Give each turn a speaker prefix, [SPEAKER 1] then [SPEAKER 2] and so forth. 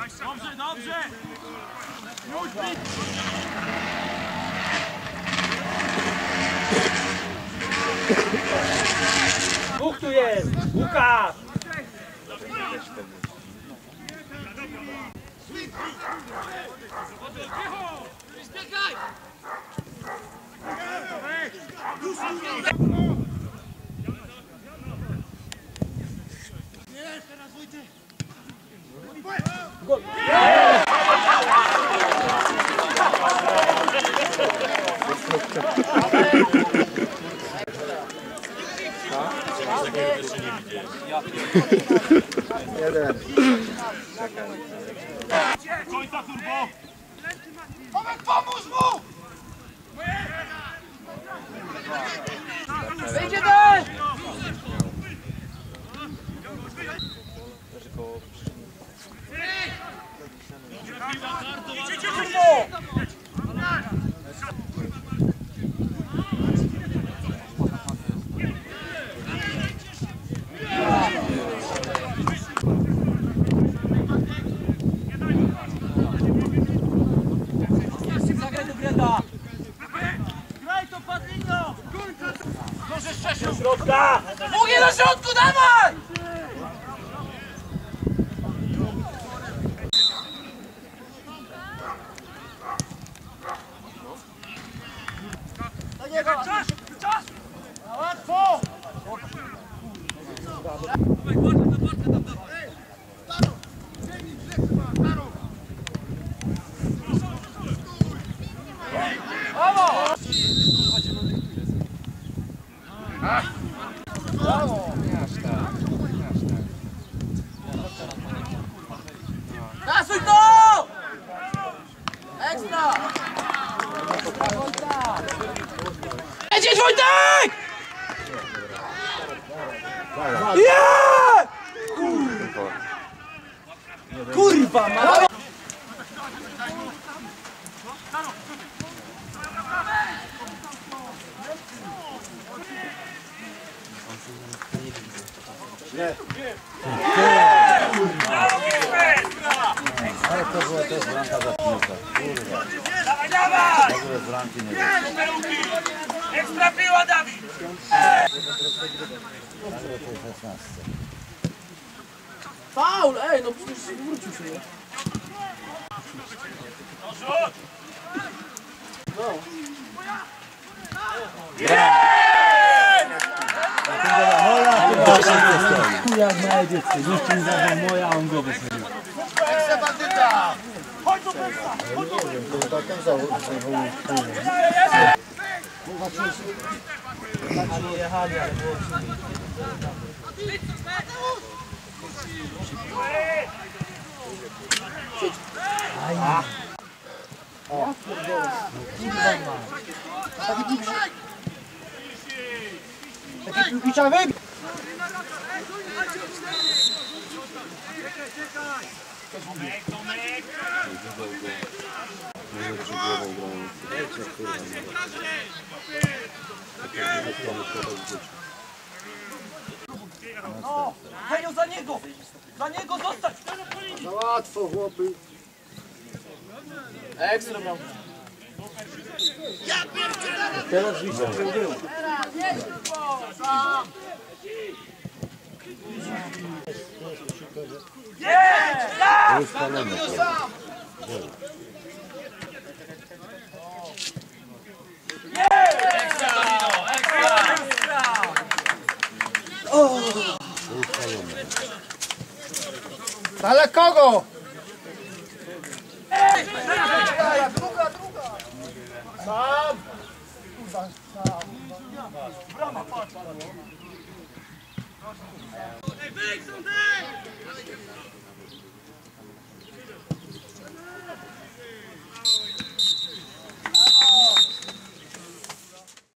[SPEAKER 1] Dobrze, dobrze! Już Bóg tu jest! Łukasz! Zbiegaj! Nie, teraz Wojtek! Gol. Jeden. Czekaj. Końca turbo! Tomek, pomóż mu! Graj to, Padlinio! Możesz Czesiu! Do środka! Mówię do środku, dawaj! Wojtek! Nie! Kurwa! Kurwa, ma! Nie!
[SPEAKER 2] Ale to była też bramka za piłkę. Kurwa. Dawaj, dawaj! Dobre bramki nie
[SPEAKER 1] Ekstra piła, Dawid! Paul, ej, no przecież wrócił się. No rzut! No. Chuja moje dziecko, jeszcze mi zabrał moja, a on głowę sobie. Ekstra bandyta! Chodź do pesta!
[SPEAKER 2] Chodź do pesta! Ah
[SPEAKER 1] Mec, ton mec
[SPEAKER 2] No,
[SPEAKER 1] Henio za niego! Za niego zostać! Za łatwo, chłopy. Ekstra miał. Ja pierdzielę!
[SPEAKER 2] Teraz widzę, że był. Teraz, jest Sam! Jest!
[SPEAKER 1] Jest!
[SPEAKER 2] Sam! Sam! Sam!
[SPEAKER 1] Ale kogo? Ej, druga, druga. Sam. Kurwa, sam. Brama, patrz. Ej, wyjdź, sądy!